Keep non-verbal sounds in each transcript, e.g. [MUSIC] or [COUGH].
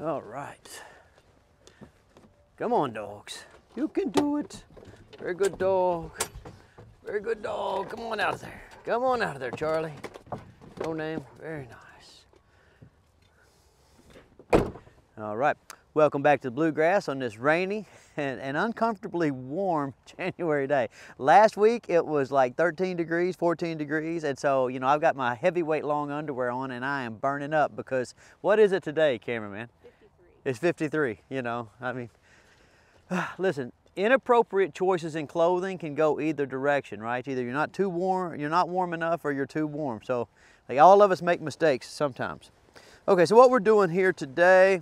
All right. Come on, dogs. You can do it. Very good dog. Very good dog. Come on out of there. Come on out of there, Charlie. No name. Very nice. All right. Welcome back to the Bluegrass on this rainy and, and, uncomfortably warm [LAUGHS] January day. Last week it was like 13 degrees, 14 degrees, and so, you know, I've got my heavyweight long underwear on and I am burning up because what is it today, cameraman? 53. It's 53, you know, I mean, [SIGHS] listen, inappropriate choices in clothing can go either direction, right? Either you're not too warm, you're not warm enough or you're too warm. So like all of us make mistakes sometimes. Okay, so what we're doing here today,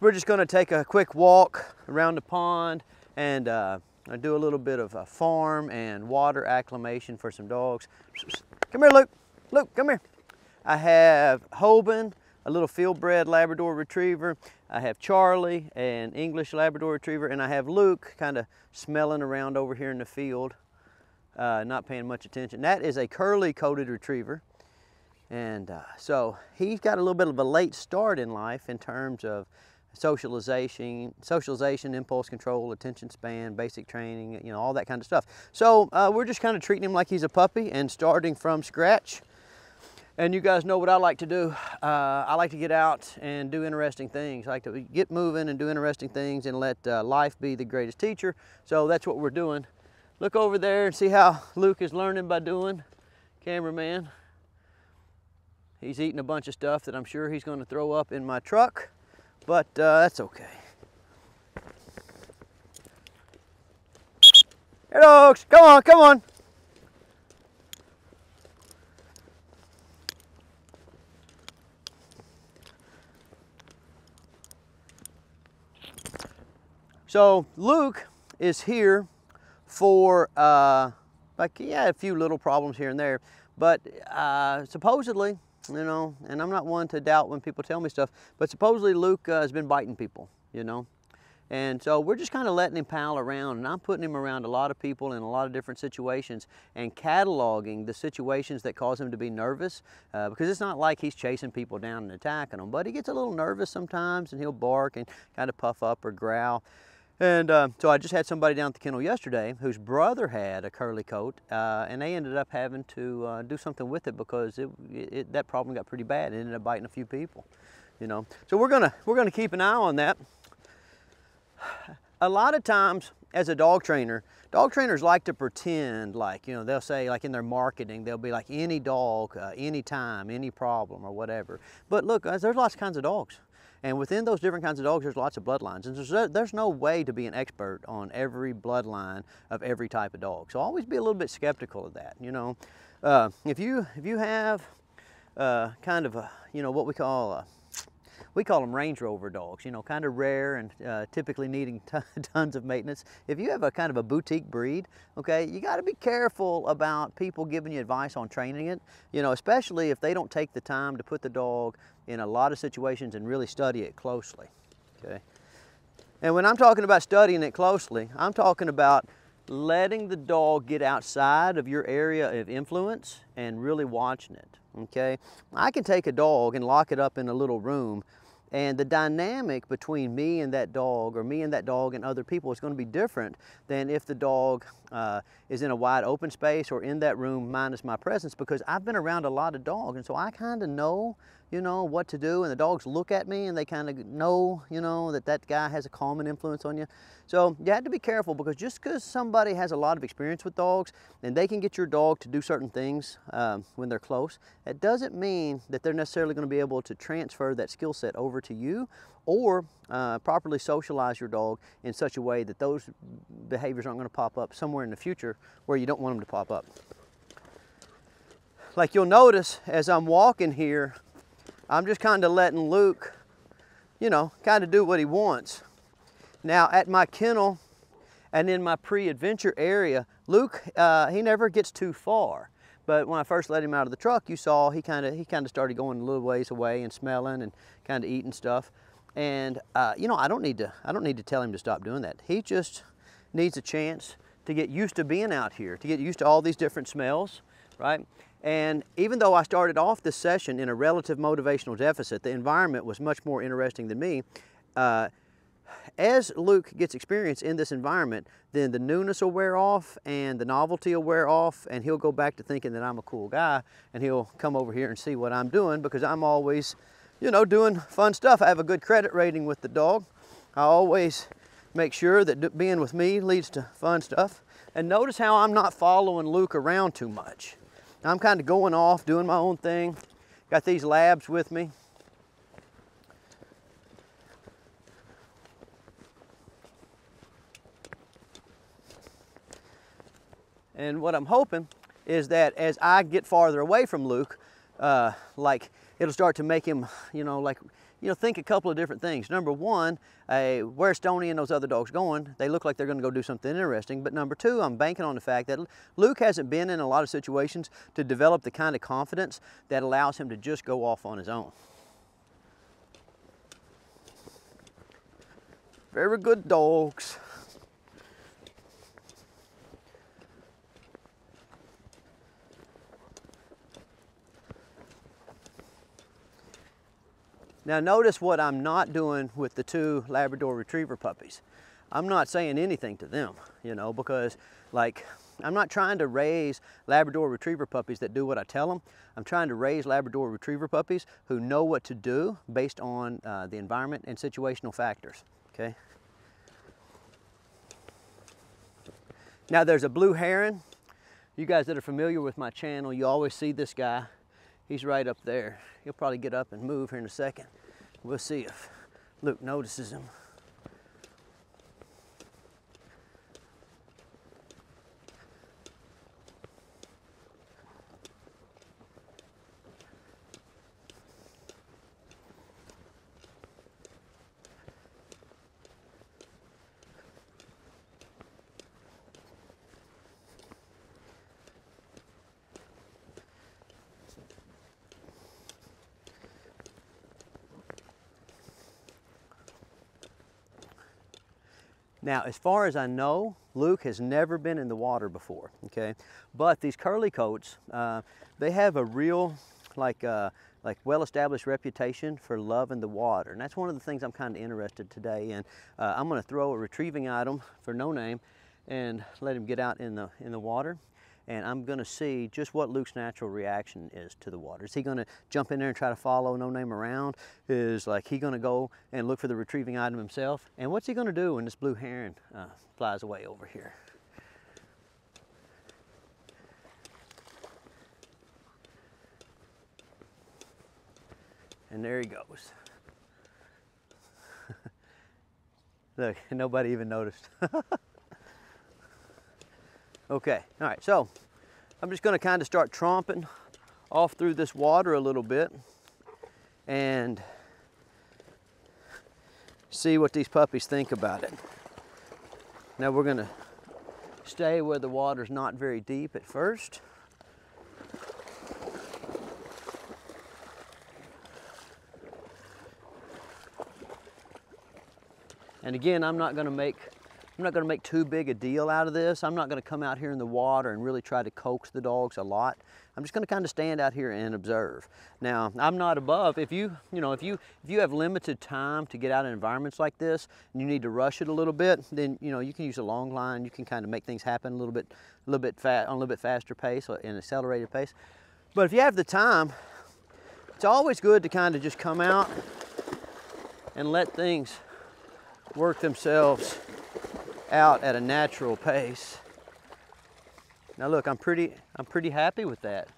we're just gonna take a quick walk around the pond and uh, do a little bit of a farm and water acclimation for some dogs. Come here, Luke. Luke, come here. I have Hoban, a little field-bred Labrador Retriever. I have Charlie, an English Labrador Retriever, and I have Luke kind of smelling around over here in the field, uh, not paying much attention. That is a curly-coated Retriever. And uh, so he's got a little bit of a late start in life in terms of socialization, socialization, impulse control, attention span, basic training, you know, all that kind of stuff. So uh, we're just kind of treating him like he's a puppy and starting from scratch. And you guys know what I like to do. Uh, I like to get out and do interesting things. I like to get moving and do interesting things and let uh, life be the greatest teacher. So that's what we're doing. Look over there and see how Luke is learning by doing. Cameraman. He's eating a bunch of stuff that I'm sure he's going to throw up in my truck, but uh, that's okay. Dogs, come on, come on. So Luke is here for uh, like yeah a few little problems here and there, but uh, supposedly you know, and I'm not one to doubt when people tell me stuff, but supposedly Luke uh, has been biting people, you know. And so we're just kind of letting him pal around, and I'm putting him around a lot of people in a lot of different situations and cataloging the situations that cause him to be nervous uh, because it's not like he's chasing people down and attacking them, but he gets a little nervous sometimes and he'll bark and kind of puff up or growl. And uh, so I just had somebody down at the kennel yesterday whose brother had a curly coat, uh, and they ended up having to uh, do something with it because it, it, that problem got pretty bad. It ended up biting a few people, you know. So we're gonna we're gonna keep an eye on that. A lot of times, as a dog trainer, dog trainers like to pretend like you know they'll say like in their marketing they'll be like any dog, uh, anytime, any problem or whatever. But look, there's lots of kinds of dogs. And within those different kinds of dogs, there's lots of bloodlines. And there's, there's no way to be an expert on every bloodline of every type of dog. So always be a little bit skeptical of that, you know. Uh, if, you, if you have uh, kind of a, you know, what we call a, we call them Range Rover dogs, you know, kind of rare and uh, typically needing [LAUGHS] tons of maintenance. If you have a kind of a boutique breed, okay, you got to be careful about people giving you advice on training it, you know, especially if they don't take the time to put the dog in a lot of situations and really study it closely, okay. And when I'm talking about studying it closely, I'm talking about letting the dog get outside of your area of influence and really watching it, okay? I can take a dog and lock it up in a little room and the dynamic between me and that dog, or me and that dog and other people, is going to be different than if the dog uh, is in a wide open space or in that room minus my presence because I've been around a lot of dogs. And so I kind of know you know, what to do. And the dogs look at me and they kind of know, you know, that that guy has a calming influence on you. So you have to be careful because just because somebody has a lot of experience with dogs and they can get your dog to do certain things um, when they're close, it doesn't mean that they're necessarily going to be able to transfer that skill set over to you or uh, properly socialize your dog in such a way that those behaviors aren't going to pop up somewhere in the future where you don't want them to pop up. Like you'll notice as I'm walking here, I'm just kind of letting Luke, you know, kind of do what he wants. Now at my kennel and in my pre-adventure area, Luke, uh, he never gets too far. But when I first let him out of the truck, you saw he kind of he kind of started going a little ways away and smelling and kind of eating stuff. And uh, you know, I don't need to I don't need to tell him to stop doing that. He just needs a chance to get used to being out here, to get used to all these different smells, right? And even though I started off this session in a relative motivational deficit, the environment was much more interesting than me. Uh, as Luke gets experience in this environment, then the newness will wear off and the novelty will wear off and he'll go back to thinking that I'm a cool guy and he'll come over here and see what I'm doing because I'm always, you know, doing fun stuff. I have a good credit rating with the dog. I always make sure that being with me leads to fun stuff. And notice how I'm not following Luke around too much. I'm kind of going off, doing my own thing. Got these labs with me. And what I'm hoping is that as I get farther away from Luke, uh, like it'll start to make him, you know, like, you know, think a couple of different things. Number one, uh, where's Stonnie and those other dogs going? They look like they're going to go do something interesting. But number two, I'm banking on the fact that Luke hasn't been in a lot of situations to develop the kind of confidence that allows him to just go off on his own. Very good dogs. Now notice what I'm not doing with the two Labrador Retriever puppies. I'm not saying anything to them, you know, because like, I'm not trying to raise Labrador Retriever puppies that do what I tell them. I'm trying to raise Labrador Retriever puppies who know what to do based on uh, the environment and situational factors, okay? Now there's a blue heron. You guys that are familiar with my channel, you always see this guy. He's right up there. He'll probably get up and move here in a second. We'll see if Luke notices him. Now, as far as I know, Luke has never been in the water before, okay? But these curly coats, uh, they have a real, like, uh, like well-established reputation for loving the water. And that's one of the things I'm kind of interested today in. Uh, I'm gonna throw a retrieving item for no name and let him get out in the, in the water and I'm gonna see just what Luke's natural reaction is to the water. Is he gonna jump in there and try to follow No Name around? Is like he gonna go and look for the retrieving item himself? And what's he gonna do when this blue heron uh, flies away over here? And there he goes. [LAUGHS] Look, nobody even noticed. [LAUGHS] Okay, all right, so I'm just gonna kind of start tromping off through this water a little bit and see what these puppies think about it. Now we're gonna stay where the water's not very deep at first. And again, I'm not gonna make I'm not gonna make too big a deal out of this. I'm not gonna come out here in the water and really try to coax the dogs a lot. I'm just gonna kind of stand out here and observe. Now, I'm not above, if you, you know, if you, if you have limited time to get out in environments like this and you need to rush it a little bit, then, you know, you can use a long line. You can kind of make things happen a little bit, a little bit fat, on a little bit faster pace or an accelerated pace. But if you have the time, it's always good to kind of just come out and let things work themselves out at a natural pace. Now look, I'm pretty, I'm pretty happy with that.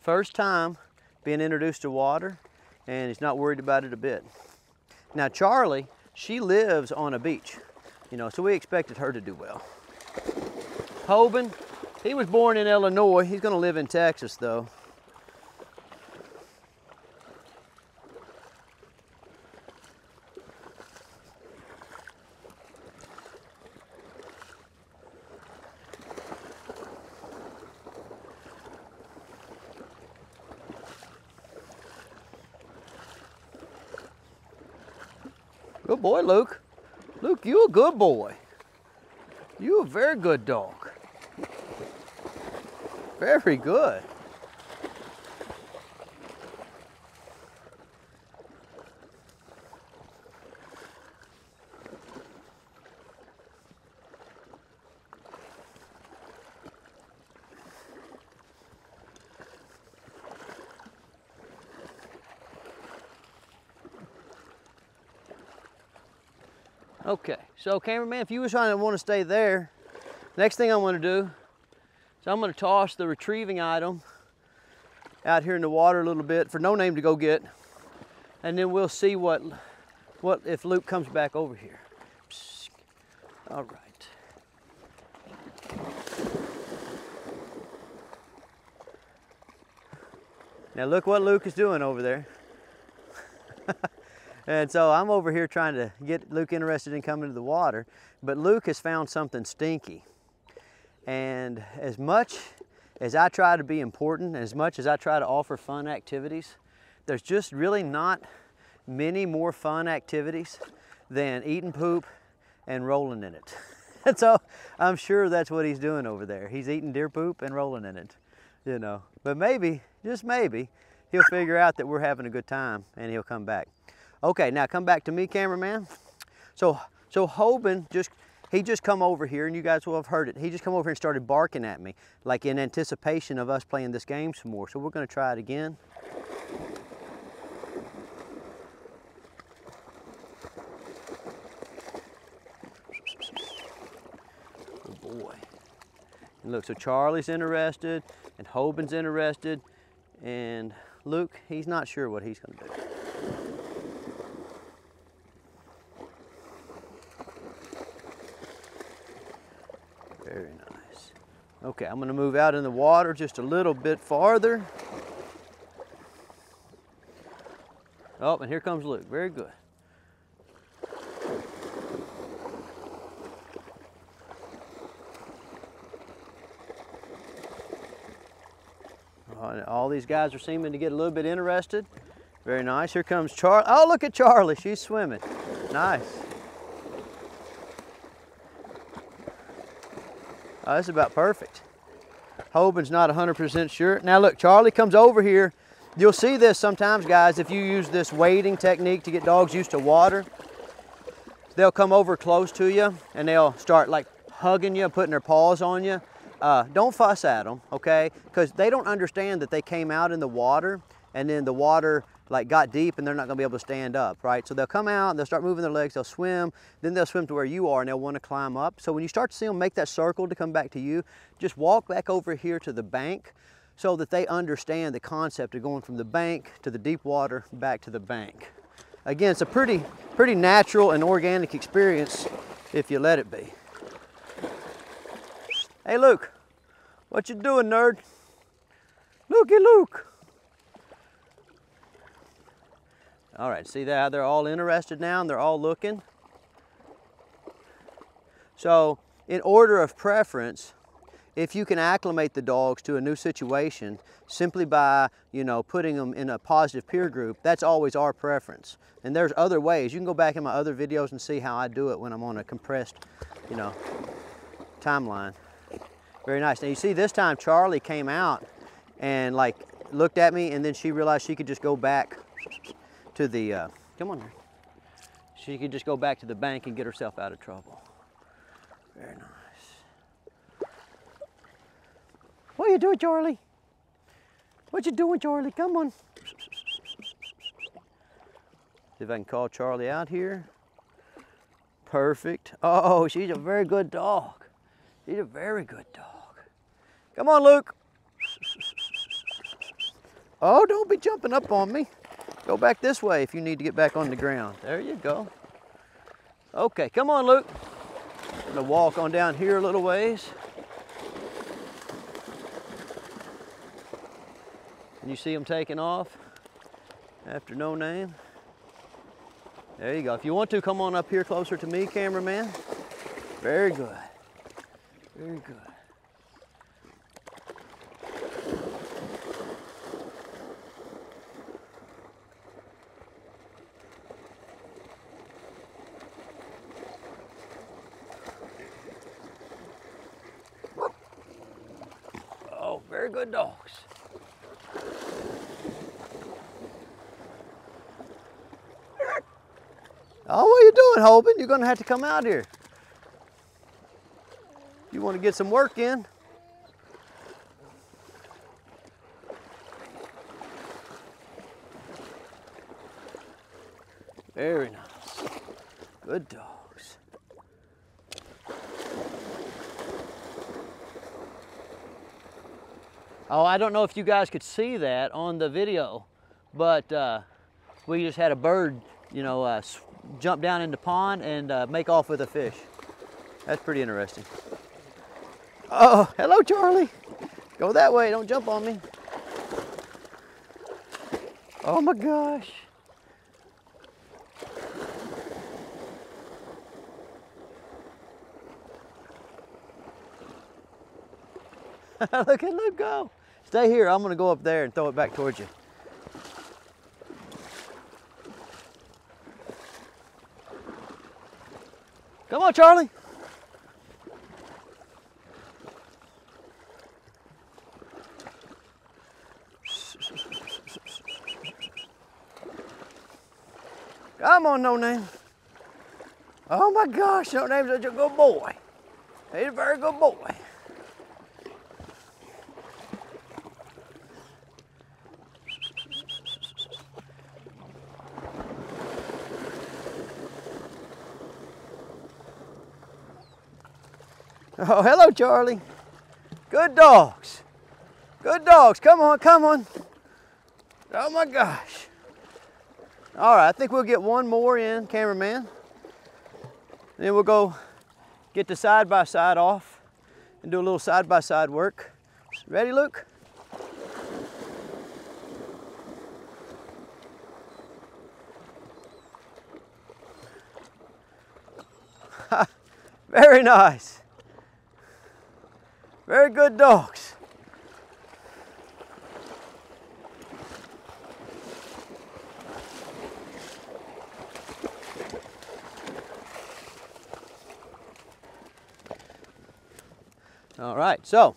First time being introduced to water and he's not worried about it a bit. Now Charlie, she lives on a beach, you know, so we expected her to do well. Hoban, he was born in Illinois. He's gonna live in Texas though. Good boy, Luke. Luke, you a good boy. You a very good dog. Very good. Okay, so cameraman, if you was trying to want to stay there, next thing I want to do is I'm going to toss the retrieving item out here in the water a little bit for no name to go get, and then we'll see what what if Luke comes back over here. All right. Now look what Luke is doing over there. [LAUGHS] and so I'm over here trying to get Luke interested in coming to the water, but Luke has found something stinky. And as much as I try to be important, as much as I try to offer fun activities, there's just really not many more fun activities than eating poop and rolling in it. [LAUGHS] and so I'm sure that's what he's doing over there. He's eating deer poop and rolling in it, you know. But maybe, just maybe, he'll figure out that we're having a good time and he'll come back. Okay, now come back to me, cameraman. So, so Hoban just, he just come over here and you guys will have heard it. He just come over here and started barking at me, like in anticipation of us playing this game some more. So we're gonna try it again. Good boy. And look, so Charlie's interested, and Hoban's interested, and Luke, he's not sure what he's gonna do. Very nice. Okay, I'm gonna move out in the water just a little bit farther. Oh, and here comes Luke, very good. All these guys are seeming to get a little bit interested. Very nice. Here comes Charlie. Oh, look at Charlie. She's swimming. Nice. Oh, this is about perfect. Hoban's not 100% sure. Now look, Charlie comes over here. You'll see this sometimes, guys, if you use this wading technique to get dogs used to water. They'll come over close to you and they'll start like hugging you, putting their paws on you. Uh, don't fuss at them, okay? Because they don't understand that they came out in the water and then the water like got deep and they're not gonna be able to stand up, right? So they'll come out, they'll start moving their legs, they'll swim, then they'll swim to where you are and they'll wanna climb up. So when you start to see them make that circle to come back to you, just walk back over here to the bank so that they understand the concept of going from the bank to the deep water back to the bank. Again, it's a pretty, pretty natural and organic experience if you let it be. Hey Luke, what you doing, nerd? Looky Luke. All right, see that? They're all interested now and they're all looking. So in order of preference, if you can acclimate the dogs to a new situation simply by, you know, putting them in a positive peer group, that's always our preference. And there's other ways. You can go back in my other videos and see how I do it when I'm on a compressed, you know, timeline. Very nice. Now you see this time Charlie came out and like looked at me and then she realized she could just go back to the, uh, come on here. She could just go back to the bank and get herself out of trouble. Very nice. What are you doing, Charlie? What you doing, Charlie? Come on. If I can call Charlie out here. Perfect. Oh, she's a very good dog. She's a very good dog. Come on, Luke. Oh, don't be jumping up on me. Go back this way if you need to get back on the ground. There you go. Okay, come on, Luke. I'm gonna walk on down here a little ways. And you see them taking off after no name. There you go. If you want to, come on up here closer to me, cameraman. Very good. Very good. Very good dogs. Oh, what are you doing, Hoban? You're gonna have to come out here. You want to get some work in. Very nice. Good dogs. Oh, I don't know if you guys could see that on the video, but uh, we just had a bird, you know, uh, jump down in the pond and uh, make off with a fish. That's pretty interesting. Oh, hello, Charlie. Go that way, don't jump on me. Oh my gosh. [LAUGHS] Look at Luke go. Stay here, I'm gonna go up there and throw it back towards you. Come on, Charlie. Come on, no name. Oh my gosh, no name's such a good boy. He's a very good boy. Oh, hello, Charlie. Good dogs. Good dogs. Come on, come on. Oh my gosh. All right, I think we'll get one more in, cameraman. Then we'll go get the side by side off and do a little side by side work. Ready, Luke? [LAUGHS] Very nice. Very good dogs. All right, so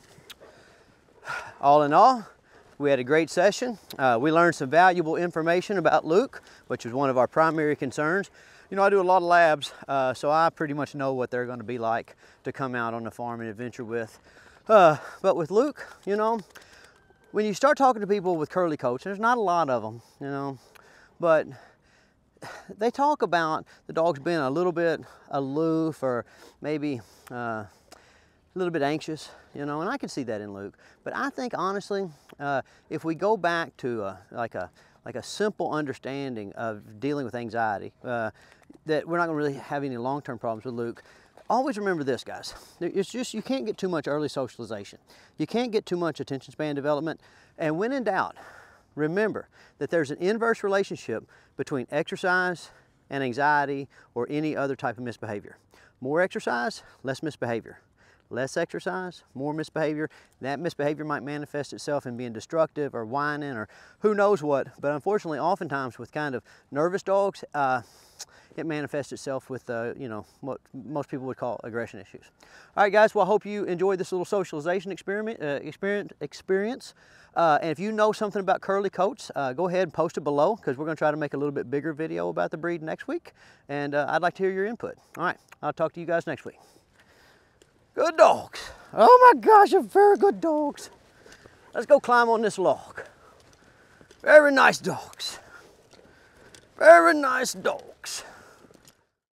all in all, we had a great session. Uh, we learned some valuable information about Luke, which was one of our primary concerns. You know, I do a lot of labs, uh, so I pretty much know what they're going to be like to come out on the farm and adventure with. Uh, but with Luke, you know, when you start talking to people with curly coats, there's not a lot of them, you know, but they talk about the dogs being a little bit aloof or maybe uh, a little bit anxious, you know, and I can see that in Luke. But I think honestly, uh, if we go back to a, like a like a simple understanding of dealing with anxiety, uh, that we're not going to really have any long-term problems with Luke always remember this, guys. It's just you can't get too much early socialization. You can't get too much attention span development. And when in doubt, remember that there's an inverse relationship between exercise and anxiety or any other type of misbehavior. More exercise, less misbehavior. Less exercise, more misbehavior. That misbehavior might manifest itself in being destructive or whining or who knows what. But unfortunately, oftentimes with kind of nervous dogs, uh, it manifests itself with, uh, you know, what most people would call aggression issues. All right, guys, well, I hope you enjoyed this little socialization experiment, uh, experience. experience. Uh, and if you know something about curly coats, uh, go ahead and post it below because we're going to try to make a little bit bigger video about the breed next week. And uh, I'd like to hear your input. All right, I'll talk to you guys next week. Good dogs. Oh my gosh, they're very good dogs. Let's go climb on this log. Very nice dogs. Very nice dogs.